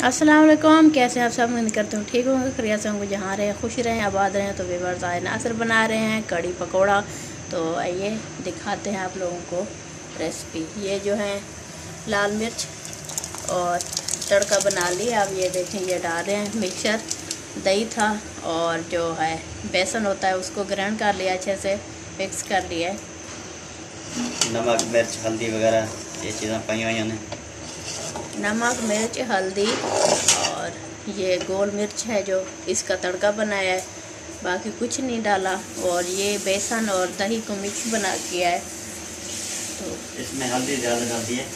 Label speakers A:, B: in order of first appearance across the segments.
A: वालेकुम कैसे आप सब? उम्मीद करते हो ठीक होंगे खरिया से होंगे, जहाँ रहे, खुश रहें, आबाद रहें तो वीवर्स आए नासर बना रहे हैं कड़ी पकौड़ा। तो आइए, दिखाते हैं आप लोगों को रेसिपी। ये जो है, लाल मिर्च और तड़का बना लिया। अब ये देखें, ये डाल रहे हैं मिक्सर। दही था और जो है, बेसन होता है, उसको ग्राइंड कर लिया, अच्छे से मिक्स कर लिया।
B: नमक, मिर्च, हल्दी वगैरह, ये चीज़ें पाई हुई
A: नमक मिर्च हल्दी और ये गोल मिर्च है जो इसका तड़का बनाया है। बाकी कुछ नहीं डाला और ये बेसन और दही को मिक्स बना किया है।
B: तो इसमें हल्दी ज़्यादा डालती है?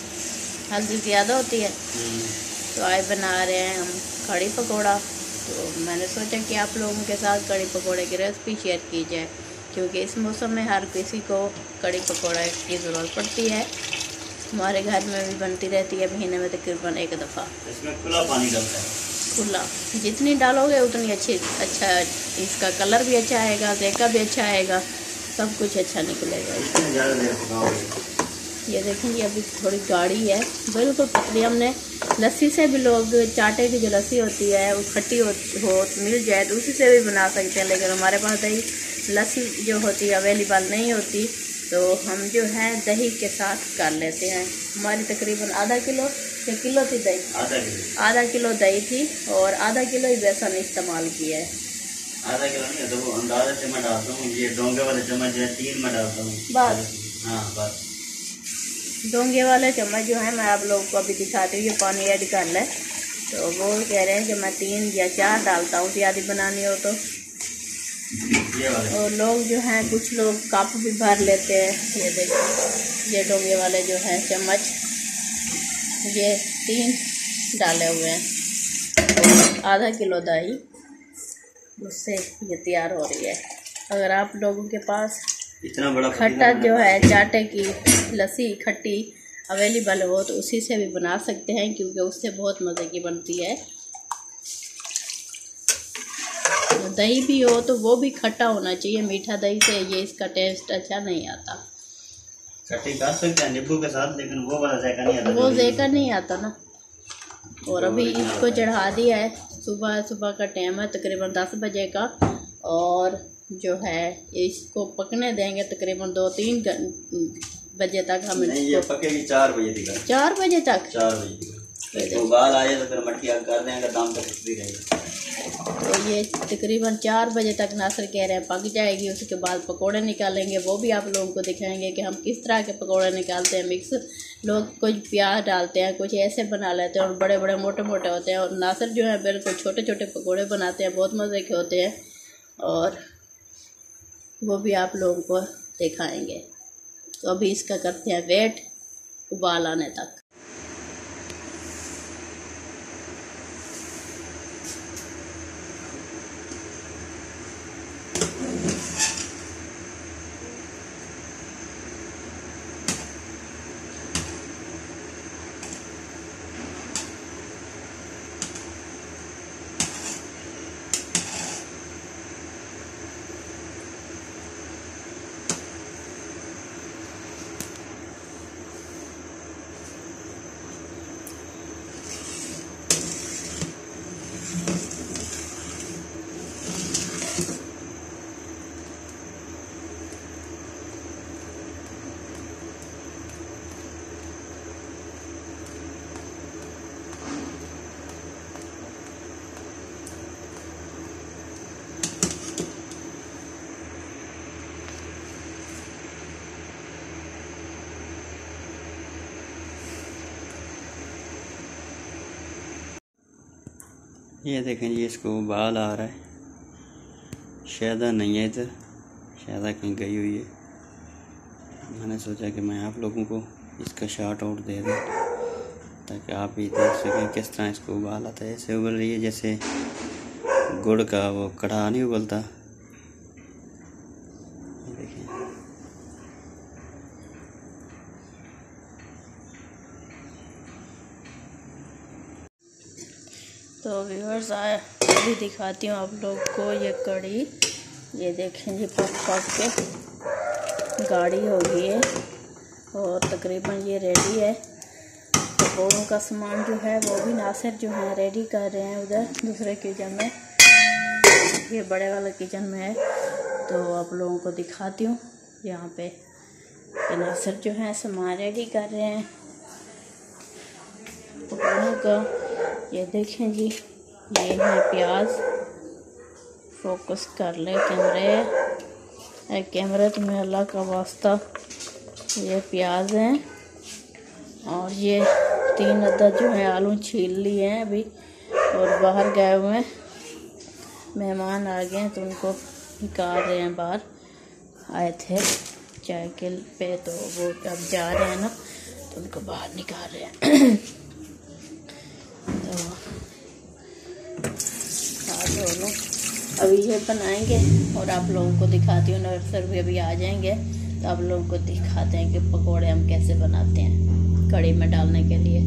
A: हल्दी ज़्यादा होती है?
B: हम्म।
A: तो आज बना रहे हैं हम कड़ी पकौड़ा। तो मैंने सोचा कि आप लोगों के साथ कड़ी पकौड़े की रेसिपी शेयर की जाए क्योंकि इस मौसम में हर किसी को कड़ी पकोड़ा की ज़रूरत पड़ती है। हमारे घर में भी बनती रहती है महीने में तकरीबन एक दफ़ा।
B: इसमें खुला पानी डालता है?
A: खुला। जितनी डालोगे उतनी अच्छी अच्छा इसका कलर भी अच्छा आएगा देखा भी अच्छा आएगा सब कुछ अच्छा निकलेगा। ये देखेंगे अभी थोड़ी गाढ़ी है। बिल्कुल पतली हमने लस्सी से भी लोग चाटे की जो लस्सी होती है वो खट्टी हो, हो मिल जाए तो उसी से भी बना सकते हैं लेकिन हमारे पास दही लस्सी जो होती है अवेलेबल नहीं होती। तो हम जो है दही के साथ कर लेते हैं। हमारी तकरीबन आधा किलो या किलो थी दही?
B: आधा किलो।
A: आधा किलो दही थी और आधा किलो ही बेसन इस्तेमाल किया है।
B: आधा किलो नहीं तो वो अंदाज़ा से मैं डालता हूँ ये डोंगे वाले चम्मच जो है तीन में डालता हूँ।
A: बस।
B: हाँ बस।
A: डोंगे वाले चम्मच जो है मैं आप लोगों को अभी दिखाती हूँ ये पानी ऐड कर लें। तो वो कह रहे हैं कि मैं तीन या चार डालता हूँ ज़्यादा बनानी हो तो। और लोग जो हैं कुछ लोग कप भी भर लेते हैं। ये देखिए ये डोंगे वाले जो हैं चम्मच। ये तीन डाले हुए हैं। आधा किलो दही। उससे ये तैयार हो रही है। अगर आप लोगों के पास
B: इतना बड़ा
A: खट्टा जो है चाटे की लस्सी खट्टी अवेलेबल हो तो उसी से भी बना सकते हैं क्योंकि उससे बहुत मज़े की बनती है। दही भी हो तो वो भी खट्टा होना चाहिए। मीठा दही से ये इसका टेस्ट अच्छा नहीं आता।
B: खट्टी कर सकते हैं नींबू के साथ लेकिन वो वाला जायका नहीं आता
A: वो
B: जो
A: जेका नहीं आता ना। और अभी इसको चढ़ा दिया है। सुबह सुबह का टाइम है तकरीबन दस बजे का। और जो है इसको पकने देंगे तकरीबन दो तीन बजे तक हम
B: नहीं ये पकेगी चार बजे तक।
A: चार बजे तक?
B: चार बजे तक। तो उबाल आए तो फिर आग कर देंगे दाम तक भी रहेगी।
A: तो ये तकरीबन चार बजे तक नासर कह रहे हैं, पक जाएगी, उसके बाद पकोड़े निकालेंगे, वो भी आप लोगों को दिखाएँगे कि हम किस तरह के पकोड़े निकालते हैं मिक्स लोग कुछ प्याज डालते हैं, कुछ ऐसे बना लेते हैं और बड़े बड़े मोटे मोटे होते हैं और नासर जो है बिल्कुल छोटे छोटे पकौड़े बनाते हैं, बहुत मज़े के होते हैं और वो भी आप लोगों को दिखाएँगे। तो अभी इसका करते हैं वेट उबाल आने तक।
B: ये देखें जी, इसको बाल आ रहा है। शायदा नहीं है इधर। शायदा कहीं गई हुई है। मैंने सोचा कि मैं आप लोगों को इसका शार्ट आउट दे दूँ, ताकि आप भी देख सकें किस तरह इसको उबाल आता है। ऐसे उबल रही है जैसे गुड़ का वो कढ़ा नहीं उबलता ये देखें
A: तो व्यूअर्स आए अभी दिखाती हूँ आप लोग को ये कड़ी। ये देखें जी पक पक के। गाढ़ी हो गई है और तकरीबन ये रेडी है। तो का सामान जो है वो भी नासिर जो है रेडी कर रहे हैं उधर दूसरे किचन में। ये बड़े वाले किचन में है। तो आप लोगों को दिखाती हूँ। यहाँ पे नासिर जो है सामान रेडी कर रहे हैं। पकौड़ों का ये देखें जी। ये है प्याज। फोकस कर ले कैमरे। कैमरे तुम्हें अल्लाह का वास्ता। ये प्याज हैं। और ये तीन अदद जो है आलू छील लिए हैं अभी। और बाहर गए हुए हैं। मेहमान आ गए हैं तो उनको निकाल रहे हैं बाहर। आए थे। चाय के पे तो वो अब जा रहे हैं ना तो उनको बाहर निकाल रहे हैं। दोनों अभी ये बनाएँगे और आप लोगों को दिखाती हूँ नर्सर भी अभी आ जाएँगे। तो आप लोगों को दिखाते हैं कि पकोड़े हम कैसे बनाते हैं कड़ी में डालने के लिए।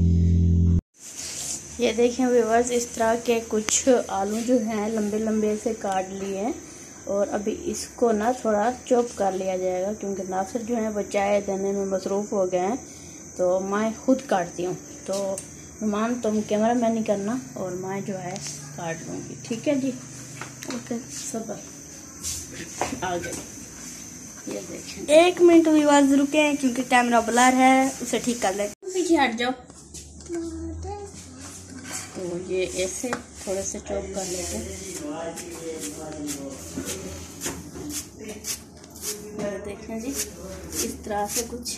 A: ये देखें व्यूवर्स इस तरह के कुछ आलू जो हैं लंबे लंबे से काट लिए हैं। और अभी इसको ना थोड़ा चॉप कर लिया जाएगा, क्योंकि नासिर जो है, वो चाय देने में मसरूफ़ हो गए हैं। तो मैं खुद काटती हूँ। तो मान तुम कैमरा मैन नहीं करना, और मैं जो है काट लूँगी। ठीक है जी? ओके सब आ गए। ये देखें।
C: एक मिनट विवाद रुके क्योंकि कैमरा ब्लर है उसे ठीक कर ले।
A: पीछे हट जाओ। तो ये ऐसे थोड़े से चौक कर लेते हैं। देखें जी इस तरह से कुछ।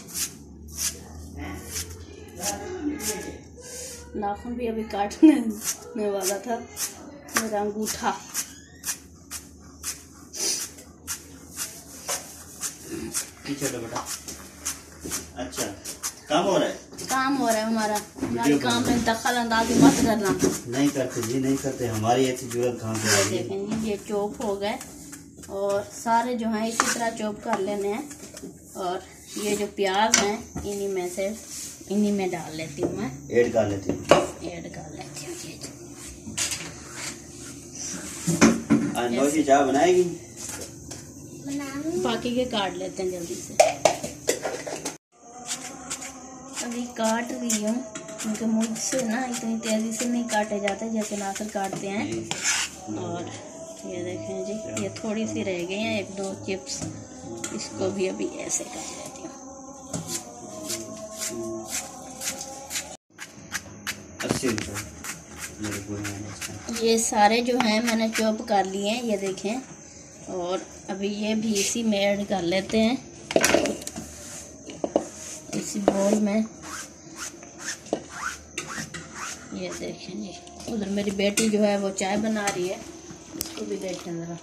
A: नाखून भी अभी काटने वाला था। मेरा अंगूठा।
B: बेटा। अच्छा काम हो रहा है?
A: काम हो रहा है हमारा। हमारे काम में दखल अंदाजी मत करना।
B: नहीं करते जी नहीं करते। हमारी ऐसी ज़रूरत कहाँ
A: देखें ये चॉप हो गए। और सारे जो हैं इसी तरह चौप कर लेने हैं। और ये जो प्याज हैं इन्हीं में से इन्हीं में डाल लेती हूँ मैं।
B: ऐड कर लेती हूँ।
A: ऐड कर लेती हूँ जी
B: आज नौशी चाय बनाएगी?
A: बाकी के काट लेते हैं जल्दी से। अभी काट रही हूँ क्योंकि मुझसे ना इतनी तेज़ी से नहीं काटे जाते जैसे नासर काटते हैं। और ये देखें जी ये थोड़ी सी रह गई हैं एक दो चिप्स। इसको भी अभी ऐसे कर ये सारे जो हैं मैंने चॉप कर लिए हैं, ये देखें। और अभी ये भी इसी में ऐड कर लेते हैं। इसी बोल में। ये देखें जी। उधर मेरी बेटी जो है वो चाय बना रही है। इसको भी देखें ज़रा।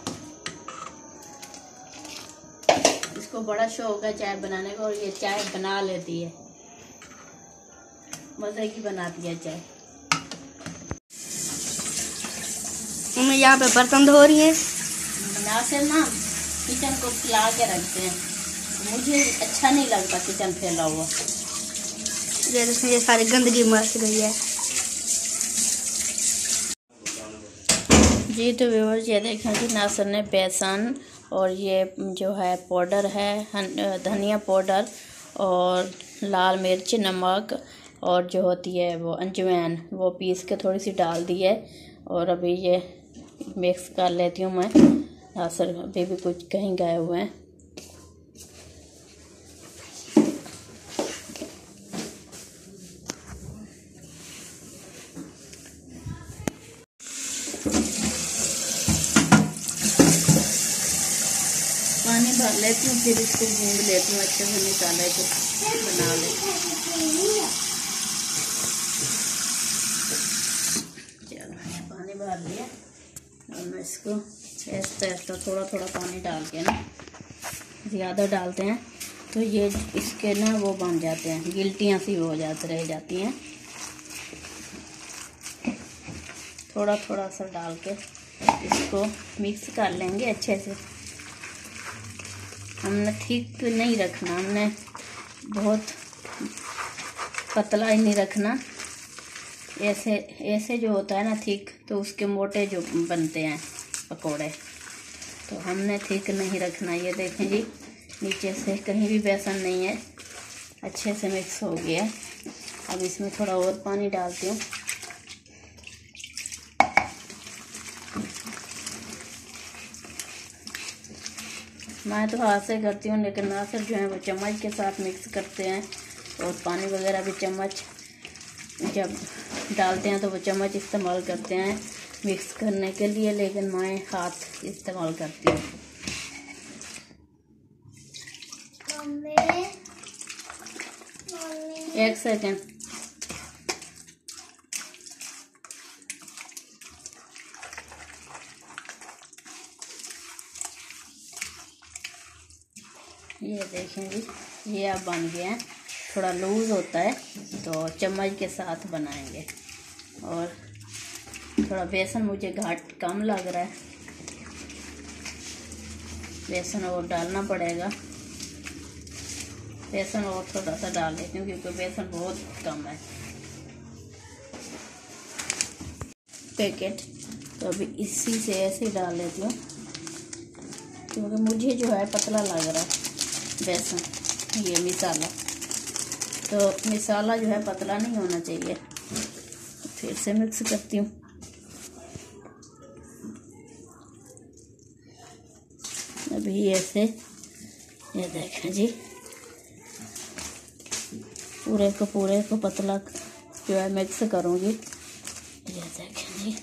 A: इसको बड़ा शौक है चाय बनाने का और ये चाय बना लेती है। मज़े की बनाती है चाय।
C: मम्मी यहाँ पे बर्तन धो रही है।
A: नासिर ना किचन को फैला के रखते हैं। मुझे अच्छा नहीं लगता किचन फैला हुआ।
C: ये देखिए ये सारी गंदगी मच गई है।
A: जी तो व्यूवर्स ये देखें जी नासर ने बेसन और ये जो है पाउडर है धनिया पाउडर और लाल मिर्च नमक और जो होती है वो अंजवाइन वो पीस के थोड़ी सी डाल दी है। और अभी ये मिक्स कर लेती हूँ मैं। नासर अभी भी कुछ कहीं गए हुए हैं। पानी भर लेती हूँ, फिर इसको भून लेती हूँ, अच्छे से निकाले तो बना लेती चलो पानी भर लिया और मैं इसको ऐसा ऐसा थोड़ा थोड़ा पानी डाल के ना ज़्यादा डालते हैं तो ये इसके ना वो बन जाते हैं, गिल्टियाँ सी हो जाती, रह जाती हैं। थोड़ा थोड़ा सा डाल के इसको मिक्स कर लेंगे अच्छे से। हमने ठीक नहीं रखना, हमने बहुत पतला ही नहीं रखना। ऐसे ऐसे जो होता है ना ठीक तो उसके मोटे जो बनते हैं पकोड़े तो हमने ठीक नहीं रखना ये देखें जी। नीचे से कहीं भी बेसन नहीं है, अच्छे से मिक्स हो गया अब इसमें थोड़ा और पानी डालती हूँ। मैं तो हाथ से करती हूँ, लेकिन नासर जो है वो चम्मच के साथ मिक्स करते हैं, और पानी वगैरह भी चम्मच, जब डालते हैं तो वो चम्मच इस्तेमाल करते हैं मिक्स करने के लिए लेकिन मैं हाथ इस्तेमाल करती हूँ। एक सेकेंड। ये देखें जी ये अब बन गया है। थोड़ा लूज़ होता है तो चम्मच के साथ बनाएँगे। और थोड़ा बेसन मुझे घाट कम लग रहा है। बेसन और डालना पड़ेगा। बेसन और थोड़ा सा डाल देती हूँ क्योंकि बेसन बहुत कम है। पैकेट तो अभी इसी से ऐसे ही डाल लेती हूँ। क्योंकि मुझे जो है पतला लग रहा है बेसन, ये मिसाला। तो मिसाला जो है पतला नहीं होना चाहिए। फिर से मिक्स करती हूँ। अभी ऐसे, ये देखें जी। पूरे को पूरे को पतला जो है मिक्स करूँगी। ये देखें जी।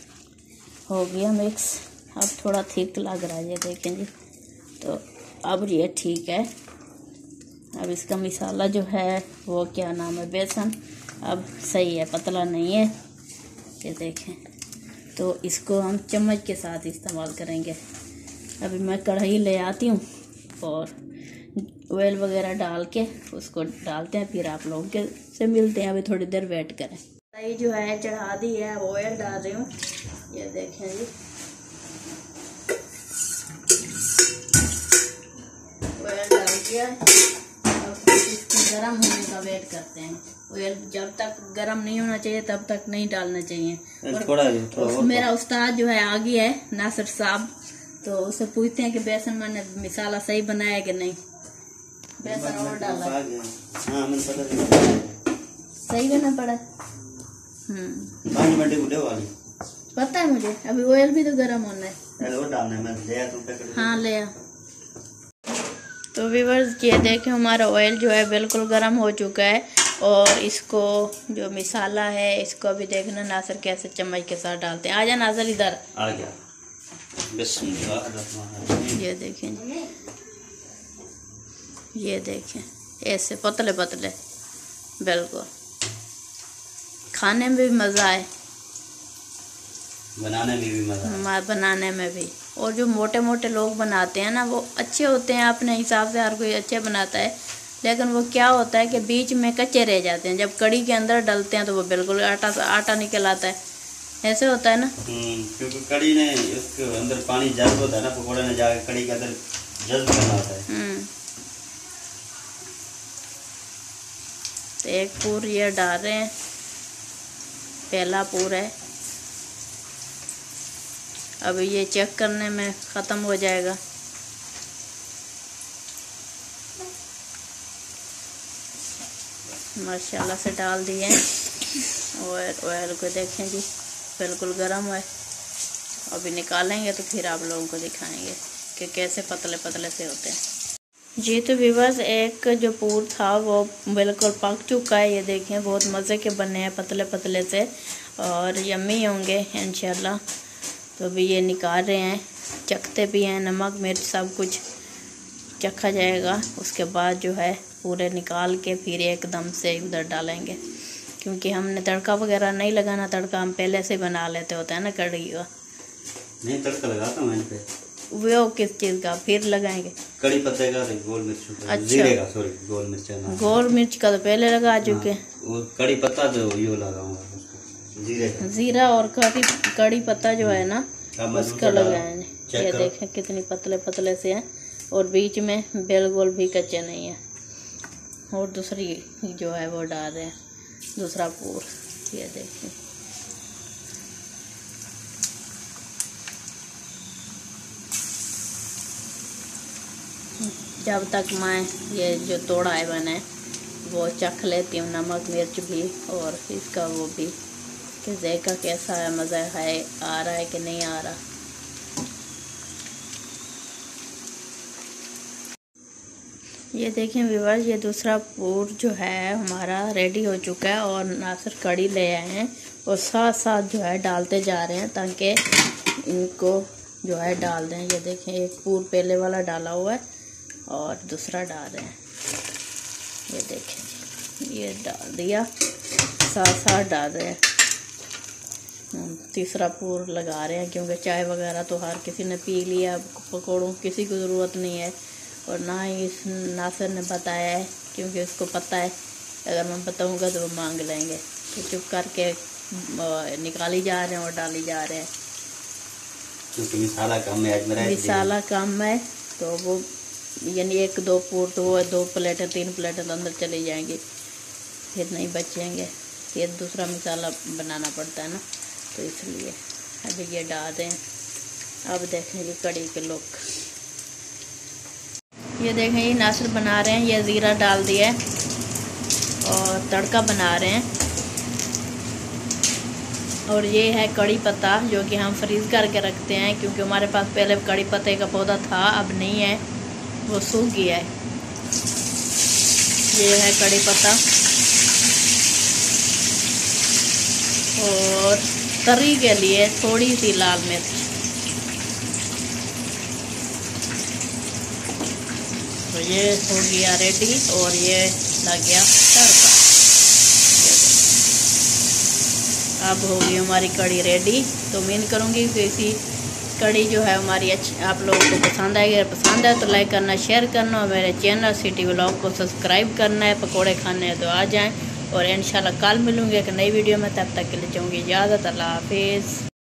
A: हो गया मिक्स अब थोड़ा थिक लग रहा है, ये देखें जी। तो अब ये ठीक है। अब इसका मिसाला जो है, वो क्या नाम है, बेसन। अब सही है, पतला नहीं है। ये देखें। तो इसको हम चम्मच के साथ इस्तेमाल करेंगे। अभी मैं कढ़ाई ले आती हूँ और ऑयल वगैरह डाल के उसको डालते हैं, फिर आप लोगों के से मिलते हैं। अभी थोड़ी देर वेट करें। कढ़ाई जो है, चढ़ा दी है। ऑयल डाल रही हूँ। ये देखें जी। ऑयल डाल दिया। अब गर्म होने का वेट करते हैं। ऑयल जब तक गर्म नहीं होना चाहिए तब तक नहीं डालना चाहिए। और
B: थोड़ा थोड़ा और
A: मेरा उस्ताद जो है आ गया है नासिर साहब। तो उससे पूछते हैं कि बेसन मैंने मिसाला सही बनाया कि नहीं? बेसन और डाला।
B: हाँ।
A: सही बना पड़ा? हम्म। पता है मुझे अभी ऑयल भी तो गर्म होना है।
B: है
A: हाँ ले आ। तो व्यूवर्स ये देखें हमारा ऑयल जो है बिल्कुल गर्म हो चुका है और इसको जो मिसाला है इसको अभी देखना नासर कैसे चम्मच के साथ डालते हैं। आ आजा नासर इधर।
B: आ गया।
A: ये देखें। ये देखें। ऐसे पतले पतले। बिल्कुल। खाने में भी मज़ा आए।
B: बनाने में भी मज़ा
A: बनाने में भी। और जो मोटे मोटे लोग बनाते हैं ना वो अच्छे होते हैं अपने हिसाब से हर कोई अच्छे बनाता है। लेकिन वो क्या होता है कि बीच में कच्चे रह जाते हैं। जब कड़ी के अंदर डलते हैं तो वो बिल्कुल आटा आटा निकल आता है। ऐसे होता है ना?
B: हम्म, क्योंकि कड़ी ने उसके अंदर पानी जज्ब होता है ना पकौड़े ने जाके कड़ी के अंदर जज्ब करना होता है।
A: हम्म। तो एक पूर ये डाल रहे हैं। पहला पूर है। अब ये चेक करने में ख़त्म हो जाएगा। माशाल्लाह से डाल दिए। और ऑयल को देखें जी, बिल्कुल गर्म है। अभी निकालेंगे तो फिर आप लोगों को दिखाएँगे कि कैसे पतले पतले से होते हैं। जी तो विवर्स एक जो पूर था वो बिल्कुल पक चुका है। ये देखें, बहुत मज़े के बने हैं पतले पतले से। और यम्मी होंगे, इंशाल्लाह। तो अभी ये निकाल रहे हैं चखते भी हैं नमक मिर्च सब कुछ चखा जाएगा। उसके बाद जो है पूरे निकाल के फिर एकदम से उधर डालेंगे। क्योंकि हमने तड़का वगैरह नहीं लगाना तड़का हम पहले से बना लेते होते हैं ना कड़ी का।
B: नहीं तड़का लगाता इन पे
A: वो किस चीज़ का? फिर लगाएँगे।
B: कड़ी पत्ते का तो गोल मिर्च का
A: अच्छा।
B: जीरे का सॉरी गोल मिर्च का
A: गोल मिर्च का तो पहले लगा चुके। हैं
B: कड़ी पत्ता जो यो लगाऊँगा। जीरे।
A: ज़ीरा और कड़ी कड़ी पत्ता जो है ना
B: मैं
A: उसका लगाए। ये देखें कितनी पतले पतले से हैं। और बीच में बिल्कुल भी कच्चे नहीं है। और दूसरी जो है वो डाल रहे हैं दूसरा पूर। ये देखिए जब तक मैं ये जो तोड़ा है मैंने वो चख लेती हूँ नमक मिर्च भी और इसका वो भी। कि जैका कैसा है, मज़ा है, आ रहा है कि नहीं आ रहा। ये देखें विवर्स ये दूसरा पूर जो है हमारा रेडी हो चुका है और नासर कड़ी ले आए हैं और साथ साथ जो है डालते जा रहे हैं ताकि इनको जो है डाल दें। ये देखें, एक पूर पहले वाला डाला हुआ है और दूसरा डाल रहे हैं। ये देखें, ये डाल दिया साथ साथ डाल रहे हैं। तीसरा पूर लगा रहे हैं क्योंकि चाय वगैरह तो हर किसी ने पी लिया पकौड़ों किसी को ज़रूरत नहीं है। और ना ही इस नासिर ने बताया है क्योंकि उसको पता है अगर मैं बताऊँगा तो वो मांग लेंगे। तो चुप करके निकाली जा रहे हैं और डाली जा रहे हैं।
B: क्योंकि मिसाला कम है आज मेरा
A: मिसाला कम है तो वो यानी एक दो पूर तो वो दो प्लेटें तीन प्लेटें तो अंदर चली जाएँगी फिर नहीं बचेंगे। फिर दूसरा मिसाला बनाना पड़ता है ना। तो इसलिए अभी ये डाल दें। अब देखेंगे कड़ी के लुक ये देखें ये नासर बना रहे हैं, ये ज़ीरा डाल दिया है और तड़का बना रहे हैं। और ये है कड़ी पत्ता, जो कि हम फ्रीज़ करके रखते हैं, क्योंकि हमारे पास पहले कड़ी पत्ते का पौधा था, अब नहीं है, वो सूख गया है। ये है कड़ी पत्ता। और तरी के लिए थोड़ी सी लाल मिर्च। तो ये हो गया रेडी और ये लग गया तड़का। अब होगी हमारी कड़ी रेडी तो उम्मीद करूँगी कि इसी कड़ी जो है हमारी अच्छी आप लोगों को पसंद आएगी। अगर पसंद है तो लाइक करना शेयर करना और मेरे चैनल सिटी ब्लॉग को सब्सक्राइब करना है। पकोड़े खाने हैं तो आ जाएँ। और इन कल मिलूँगी एक नई वीडियो में, तब तक के लिए चाहूँगी इजाज़त, अल्लाह हाफिज़।